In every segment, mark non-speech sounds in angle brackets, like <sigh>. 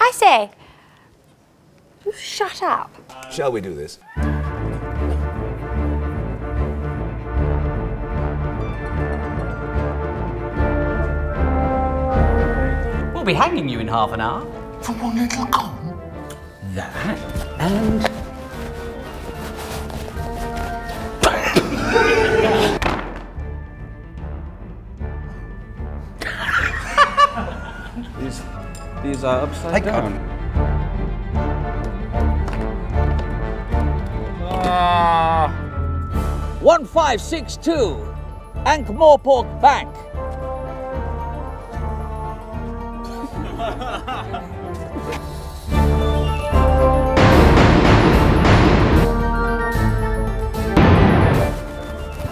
I say, you shut up. Shall we do this? We'll be hanging you in half an hour. For one little con? That and. These are upside down. Ah. 1562 Ankh-Morpork Bank.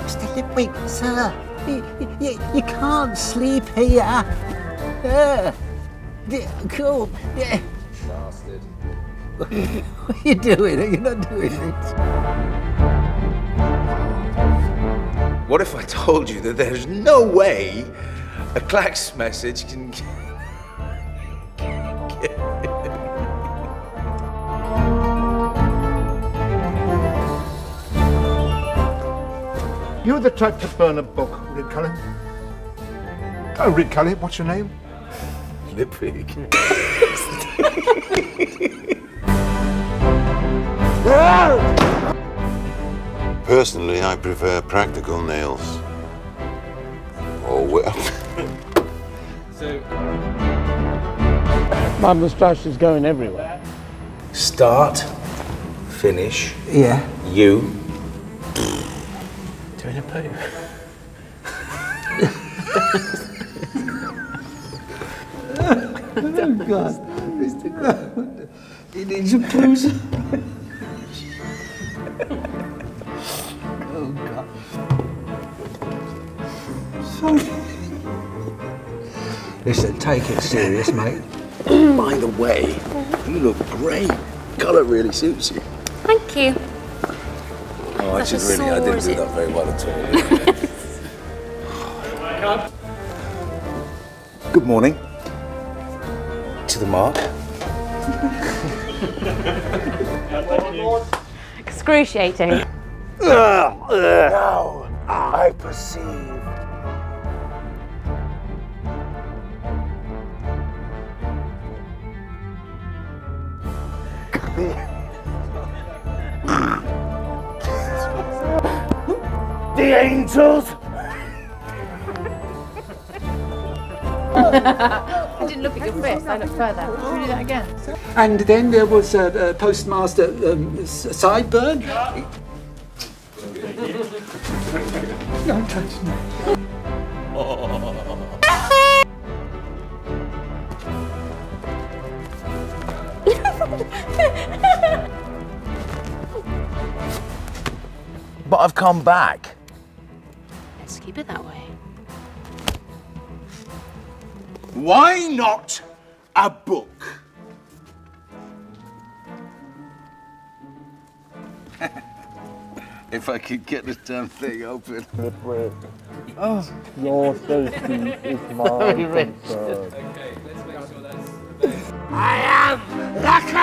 Mr. Lipwig, sir, you, you, you can't sleep here. Uh, yeah, cool. Yeah. Bastard. <laughs> What are you doing? You're not doing it. What if I told you that there's no way a Clacks message can. <laughs> You're the type to burn a book, Rick Cullen. Oh, Rick Cullen, what's your name? Lipwig. <laughs> Personally, I prefer practical nails. Or well. <laughs> So. My moustache is going everywhere. Start, finish, Yeah. you. Doing a poo. <laughs> God. Mr. God. He needs a poo. oh, God. Sorry. Listen, take it serious, mate. By the way, you look great. Colour really suits you. Thank you. Oh, I Such should a really, I didn't do that very well at all. <laughs> Good morning. To the mark. Excruciating. Now I perceive. The angels. <laughs> I didn't look at your fist, I looked further. Should we do that again? And then there was uh, Postmaster um, Sideburn. Don't touch me. But I've come back. Let's keep it that way. Why not a book? <laughs> If I could get this damn thing open. Oh, Your safety is <laughs> my concern. I am the car!